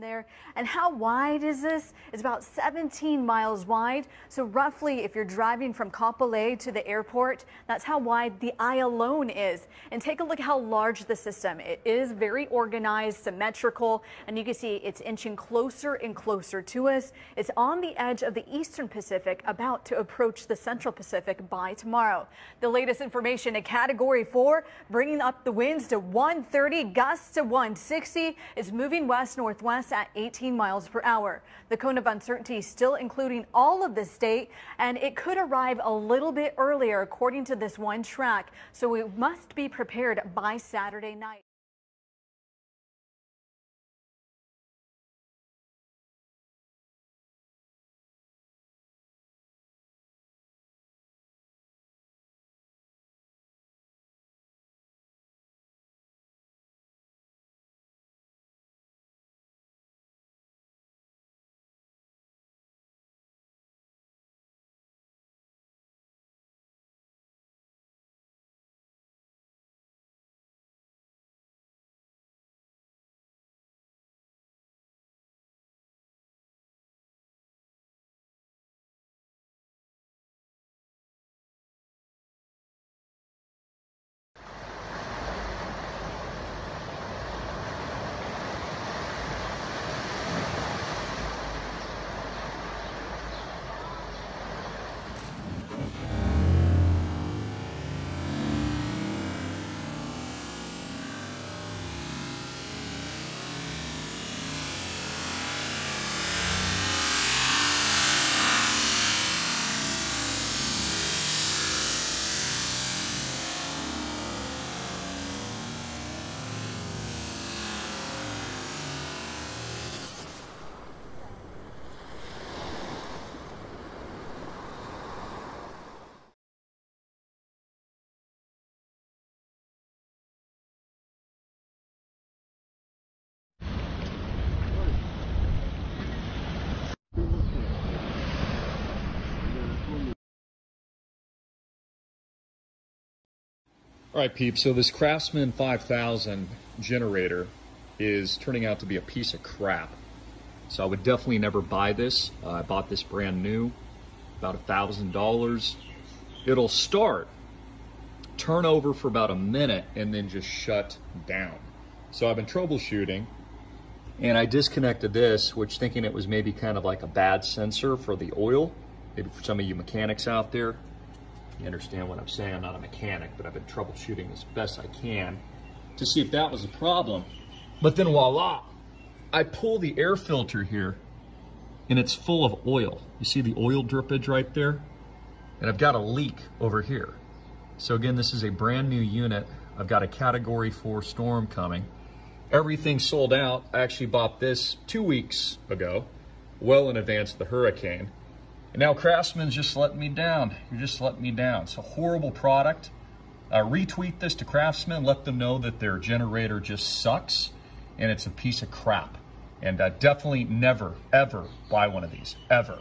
there. And how wide is this? It's about 17 miles wide. So roughly, if you're driving from Kapolei to the airport, that's how wide the eye alone is. And take a look how large the system. It is very organized, symmetrical, and you can see it's inching closer and closer to us. It's on the edge of the eastern Pacific, about to approach the central Pacific by tomorrow. The latest information, a category four, bringing up the winds to 130, gusts to 160. It's moving west northwest at 18 miles per hour. The cone of uncertainty still including all of the state, and it could arrive a little bit earlier according to this one track. So we must be prepared by Saturday night. All right, peeps. So this Craftsman 5000 generator is turning out to be a piece of crap. So I would definitely never buy this. Uh, I bought this brand new, about a thousand dollars. It'll start, turn over for about a minute, and then just shut down. So I've been troubleshooting, and I disconnected this, which thinking it was maybe kind of like a bad sensor for the oil, maybe for some of you mechanics out there. You understand what I'm saying? I'm not a mechanic, but I've been troubleshooting as best I can to see if that was a problem. But then voila, I pull the air filter here and it's full of oil. You see the oil drippage right there? And I've got a leak over here. So again, this is a brand new unit. I've got a category four storm coming. Everything sold out. I actually bought this two weeks ago, well in advance of the hurricane. And now Craftsman's just letting me down. You're just letting me down. It's a horrible product. Uh, retweet this to Craftsman. Let them know that their generator just sucks and it's a piece of crap. And uh, definitely never, ever buy one of these, ever.